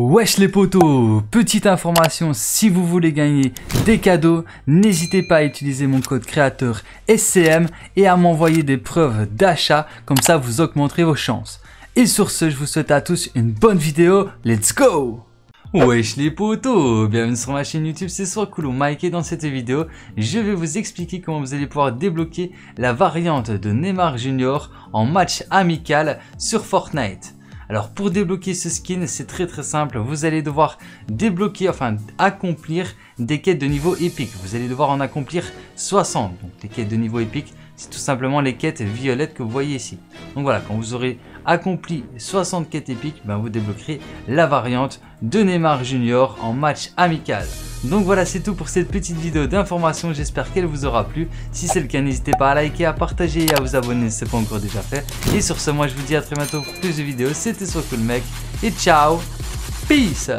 Wesh les potos, petite information, si vous voulez gagner des cadeaux, n'hésitez pas à utiliser mon code créateur SCM et à m'envoyer des preuves d'achat, comme ça vous augmenterez vos chances. Et sur ce, je vous souhaite à tous une bonne vidéo, let's go Wesh les potos, bienvenue sur ma chaîne YouTube, c'est Cool Mike et dans cette vidéo, je vais vous expliquer comment vous allez pouvoir débloquer la variante de Neymar Junior en match amical sur Fortnite. Alors pour débloquer ce skin, c'est très très simple. Vous allez devoir débloquer, enfin accomplir des quêtes de niveau épique. Vous allez devoir en accomplir 60. Donc les quêtes de niveau épique, c'est tout simplement les quêtes violettes que vous voyez ici. Donc voilà, quand vous aurez accompli 60 quêtes épiques, ben vous débloquerez la variante de Neymar Junior en match amical. Donc voilà, c'est tout pour cette petite vidéo d'information. J'espère qu'elle vous aura plu. Si c'est le cas, n'hésitez pas à liker, à partager et à vous abonner si ce n'est pas encore déjà fait. Et sur ce, moi je vous dis à très bientôt pour plus de vidéos. C'était Cool Mec et ciao, peace